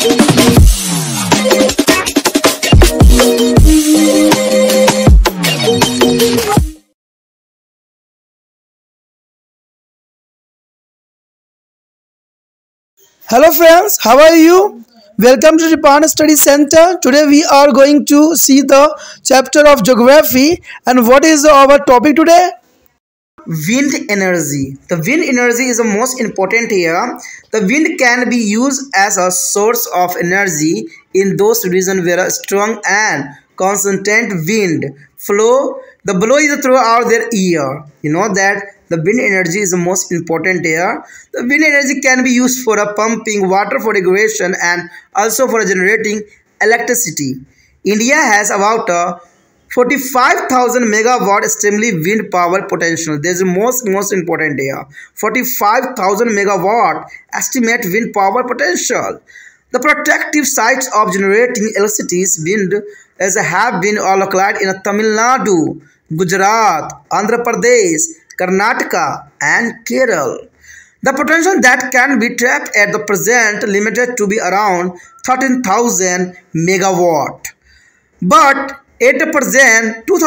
Hello friends, how are you? Welcome to Japan Study Center. Today we are going to see the chapter of geography and what is our topic today? Wind energy. The wind energy is the most important here. The wind can be used as a source of energy in those regions where a strong and constant wind flow. The blow is throughout their ear. You know that the wind energy is the most important here. The wind energy can be used for a pumping, water for irrigation and also for generating electricity. India has about a 45,000 megawatt extremely wind power potential. This is most most important here. 45,000 megawatt estimate wind power potential. The protective sites of generating electricity wind as have been all in Tamil Nadu, Gujarat, Andhra Pradesh, Karnataka, and Kerala. The potential that can be tapped at the present limited to be around 13,000 megawatt. But eight percent two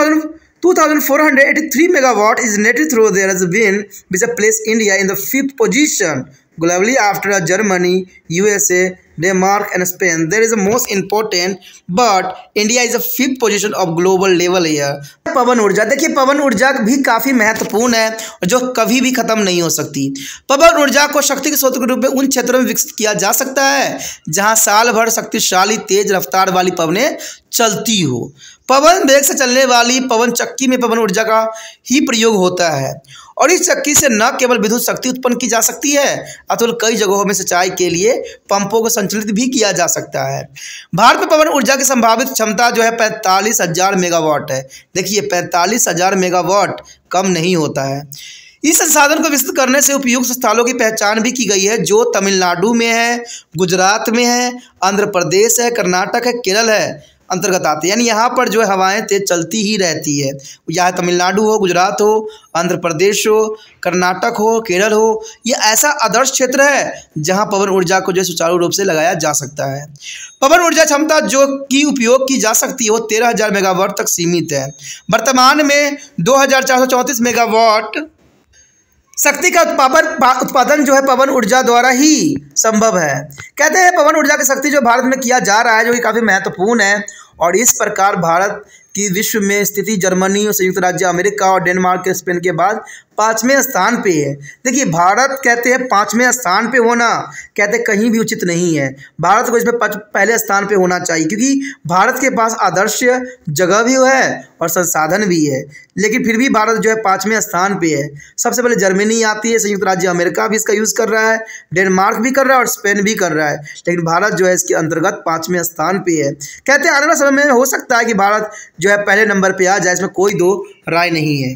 thousand megawatt is netted through there edge been which a place India in the fifth position globally after Germany U S A Denmark and Spain there is a most important but India is a fifth position of global level year पवन ऊर्जा देखिए पवन ऊर्जा भी काफ़ी महत्वपूर्ण है, जो कभी भी खत्म नहीं हो सकती। पवन ऊर्जा को शक्ति के स्रोत के रूप में उन क्षेत्रों में विकसित किया जा सकता है, जहाँ साल भर शक्तिशाली, तेज रफ्तार वाली पवनें चलती हो। पवन वेग से चलने वाली पवन चक्की में पवन ऊर्जा का ही प्रयोग होता है। और इस चक्की से न केवल विद्युत शक्ति उत्पन्न की जा सकती है, अतुल कई जगहों में सिंचाई के लिए पंपों को संचालित भी किया जा सकता है। भारत में पवन ऊर्जा की संभावित क्षमता जो है पैंतालीस हज़ार मेगावाट है। देखिए, पैंतालीस हज़ार मेगावाट कम नहीं होता है। इस संसाधन को विकसित करने से उपयुक्त स्थलों की पहचान भी की गई है, जो तमिलनाडु में है, गुजरात में है, आंध्र प्रदेश है, कर्नाटक है, केरल है। अंतर्गत आते हैं। यानी यहाँ पर जो है हवाएँ तेज चलती ही रहती है। या तमिलनाडु हो, गुजरात हो, आंध्र प्रदेश हो, कर्नाटक हो, केरल हो, ये ऐसा आदर्श क्षेत्र है जहाँ पवन ऊर्जा को जो है सुचारू रूप से लगाया जा सकता है। पवन ऊर्जा क्षमता जो की उपयोग की जा सकती है, वो तेरह हज़ार मेगावाट तक सीमित है। वर्तमान में दो हज़ार चार सौ चौंतीस मेगावाट शक्ति का उत्पादन उत्पादन जो है पवन ऊर्जा द्वारा ही संभव है। कहते हैं पवन ऊर्जा की शक्ति जो भारत में किया जा रहा है, जो कि काफ़ी महत्वपूर्ण है और इस प्रकार भारत की विश्व में स्थिति जर्मनी और संयुक्त राज्य अमेरिका और डेनमार्क स्पेन के बाद पाँचवें स्थान पे है। देखिए, भारत कहते हैं पाँचवें स्थान पे होना, कहते कहीं भी उचित नहीं है। भारत को इसमें पहले स्थान पे होना चाहिए, क्योंकि भारत के पास आदर्श जगह भी है और संसाधन भी है। लेकिन फिर भी भारत जो है पाँचवें स्थान पे है। सबसे पहले जर्मनी आती है, संयुक्त राज्य अमेरिका भी इसका यूज़ कर रहा है, डेनमार्क भी कर रहा है और स्पेन भी कर रहा है। लेकिन भारत जो है इसके अंतर्गत पाँचवें स्थान पर है। कहते हैं आने वाले समय में हो सकता है कि भारत जो है पहले नंबर पे आ जाए इसमें कोई दो राय नहीं है।